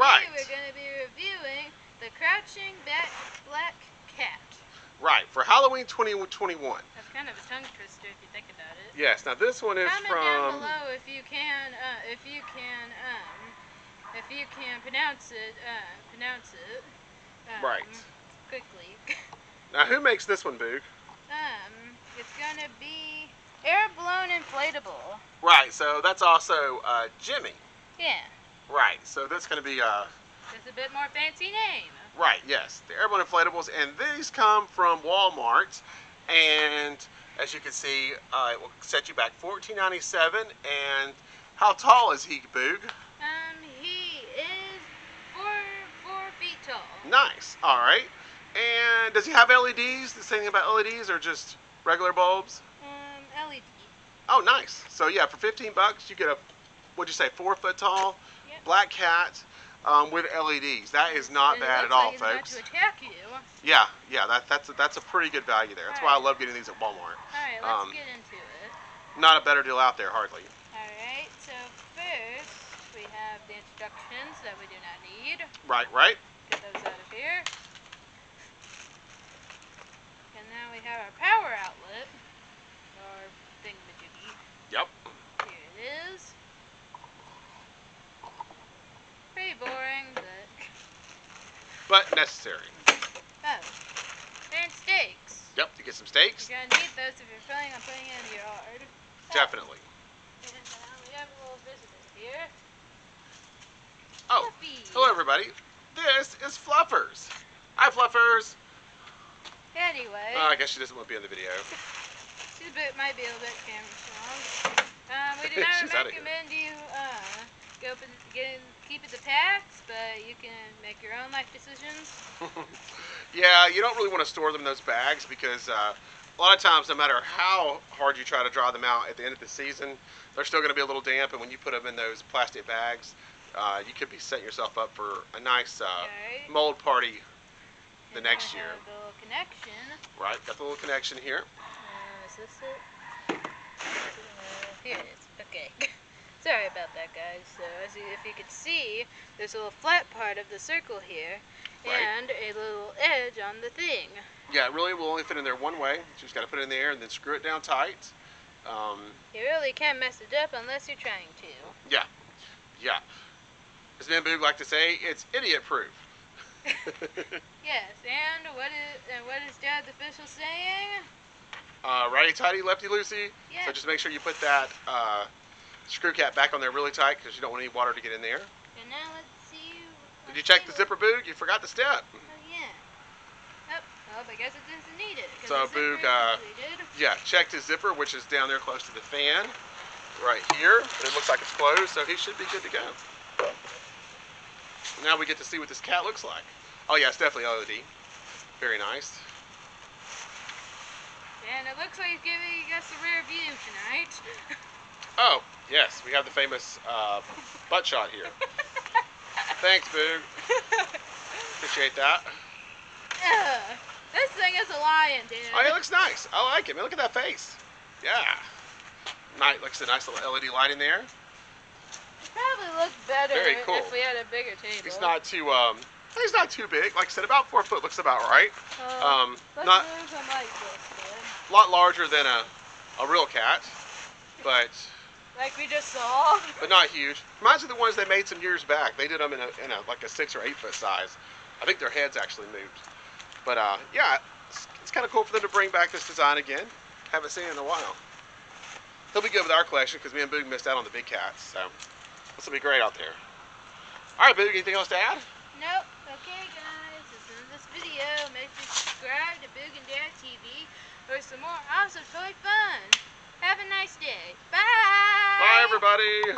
going to be reviewing the Crouching Bat Black Cat. Right, for Halloween 2021. That's kind of a tongue twister if you think about it. Yes, now this one is Comment from. down below if you can, uh, if you can, um, if you can pronounce it, uh, pronounce it. Um, Right. Quickly. Now, who makes this one, Boog? Um, it's gonna be air blown inflatable. Right, so that's also uh, Gemmy. Yeah, Right, so that's going to be. Uh, just a bit more fancy name. Right, yes, the airborne inflatables, and these come from Walmart, and as you can see, uh, it will set you back $14.97. And how tall is he, Boog? Um, he is four four feet tall. Nice. All right. And does he have LEDs? The same thing about LEDs, or just regular bulbs? Um, LED. Oh, nice. So yeah, for 15 bucks, you get a what'd you say, four foot tall. Black cat um, with LEDs. That is not And bad at all, like folks. to attack you. Yeah, yeah, that, that's a, that's a pretty good value there. That's why I love getting these at Walmart. All right, let's Um, get into it. Not a better deal out there, hardly. All right, so first we have the instructions that we do not need. Right, right. Get those out of here. And now we have our power outlet, or thingamajiggy. Yep. Here it is. Pretty boring, but But necessary. oh, and stakes. Yep, to get some stakes. You're gonna need those if you're planning on putting it in your yard. Definitely. And uh, we have a little visitor here. Oh, Fluffy. hello everybody. This is Fluffers. Hi, Fluffers. Anyway. Uh, I guess she doesn't want to be in the video. She's a bit, might be a little bit camera strong. Um, we do not She's outta here. recommend you uh, go get in, keep it the packs, but you can make your own life decisions. yeah, you don't really want to store them in those bags because uh, a lot of times, no matter how hard you try to dry them out at the end of the season, they're still going to be a little damp. And when you put them in those plastic bags, uh, you could be setting yourself up for a nice uh, okay. mold party the And next year. the little connection. Right, got the little connection here. Uh, is this it? Uh, here it is. Okay. Sorry about that, guys. So, as you, if you can see, there's a little flat part of the circle here, Right. and a little edge on the thing. Yeah, it really will only fit in there one way. You just got to put it in the air and then screw it down tight. Um, You really can't mess it up unless you're trying to. yeah. Yeah. As Ben Boog like to say, it's idiot proof. Yes, and what is and what is Dad the official saying? uh, righty tighty, lefty loosey. Yeah. So just make sure you put that uh, screw cap back on there really tight because you don't want any water to get in there. and now let's see. Did let's you check the zipper, Boog? You forgot the step. Oh yeah. Oh, well, I guess it doesn't need it. So, the zipper Boog, uh. Yeah, checked his zipper, which is down there close to the fan, right here. But it looks like it's closed, so he should be good to go. Now we get to see what this cat looks like. Oh yeah, it's definitely LED. Very nice. And it looks like he's giving us a rare view tonight. Oh, yes, we have the famous uh, butt shot here. Thanks, Boog. Appreciate that. Ugh, this thing is a lion, dude. Oh, he looks nice. I like him. Look at that face. Yeah. Like I said, nice little LED light in there. Probably look better Very cool. if we had a bigger table. He's not too, um, he's not too big. Like I said, about four foot looks about right. Uh, Um, not move some like a lot larger than a, a real cat, but Like we just saw. but not huge. Reminds me of the ones they made some years back. They did them in a, in a like a six or eight foot size. I think their heads actually moved. But uh, yeah, it's, it's kind of cool for them to bring back this design again. Haven't seen it in a while. He'll be good with our collection because me and Boog missed out on the big cats. So this will be great out there. All right, Boog, anything else to add? Nope. Okay, guys. This is this video. Make sure you subscribe to Boog and Dad TV for some more awesome toy fun. Have a nice day. Bye. Bye, everybody.